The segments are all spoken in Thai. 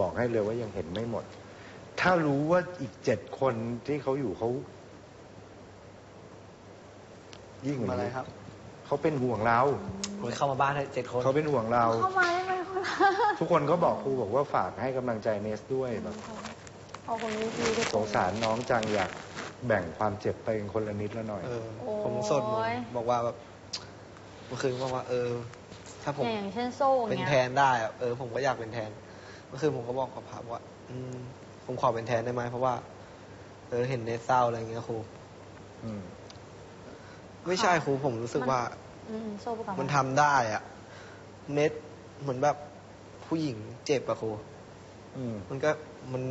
บอกให้เลยว่ายังเห็นไม่หมด ถ้ารู้ว่าอีกเจ็ดคนที่เขาอยู่เขายิ่งกว่าอะไรนี้ครับ เขาเป็นห่วงเราผมเข้ามาบ้านให้เจ็ดคนเขาเป็นห่วงเรา เข้ามาได้ไหมคนทุกคนก็บอกครูบอกว่าฝากให้กำลังใจเนสด้วยแบบขอบคุณพี่ๆทุกคนสงสารน้องจังอยากแบ่งความเจ็บไปกันคนละนิดละหน่อย เออโอ้ยผมสดผมบอกว่าแบบเมื่อคืนบอกว่า เออ ถ้าผมอย่างเช่นโซ่เป็นเงี้ยแทนได้อะเออ ผมก็อยากเป็นแทน เมื่อคืนผมก็บอกกับพับว่า อืม ผมขอเป็นแทนได้ไหมเพราะว่าเออเห็นเนสเศร้าอะไรอย่างเงี้ยครูอืม ไม่ใช่ครูผมรู้สึกว่า อืมโซ่ประกอบมันทำได้อะเนสเหมือนแบบผู้หญิงเจ็บอะครู อืม มันก็มัน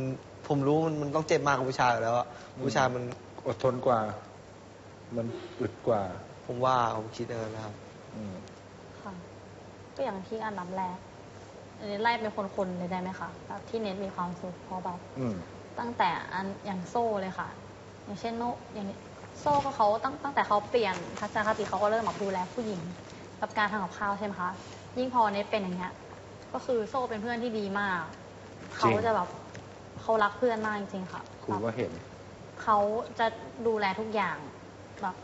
ผมรู้มันมันต้องเจ็บมากกว่าผู้ชายอยู่แล้วอะอืม ผู้ชายมันอดทนกว่า มันอึดกว่า ผมว่าผมคิดอย่างนั้นนะครับ อืม ค่ะ ก็อย่างที่อันดับแรก อันนี้ไล่เป็นคนๆเลยได้ไหมคะแบบที่เน็ตมีความสุขเพราะแบบอืม ตั้งแต่อันอย่างโซ่เลยค่ะ อย่างเช่นโนอย่างนี้โซ่ก็เขาตั้งตั้งแต่เขาเปลี่ยนทัศนคติเขาก็เริ่มมาดูแลผู้หญิงกับการทำกับข้าวใช่ไหมคะยิ่งพอเน็ตเป็นอย่างเงี้ยก็คือโซ่เป็นเพื่อนที่ดีมากเขาจะแบบเขารักเพื่อนมากจริงๆค่ะครูก็เห็น เขาจะดูแลทุกอย่างแบบ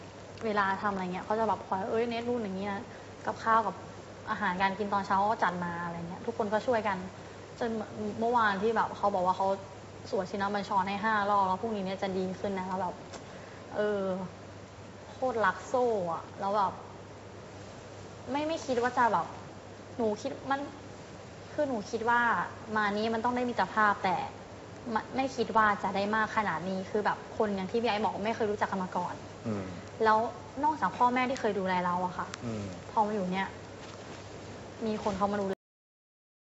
เวลาทำอะไรเงี้ยเขาจะแบบคอยเอ้ยเน็ตรุ่นอย่างนี้นะกับข้าวกับ อาหารการกินตอนเช้าเขาก็จัดมาอะไรเงี้ยทุกคนก็ช่วยกัน จนเมื่อวานที่แบบเขาบอกว่าเขาสวดชินบัญชรให้ห้ารอบแล้วพรุ่งนี้เนี่ยจะดีขึ้นนะแล้วแบบ เออ โคตรรักโซ่อะแล้วแบบ ไม่ไม่คิดว่าจะแบบ หนูคิดมัน คือหนูคิดว่ามานี้มันต้องได้มิตรภาพแต่ไม่ไม่คิดว่าจะได้มากขนาดนี้คือแบบคนอย่างที่พี่ไอ้บอกไม่เคยรู้จักกันมาก่อนอืมแล้วนอกจากพ่อแม่ที่เคยดูแลเราอะค่ะอืมพอมาอยู่เนี่ย มีคนเขามาดูแล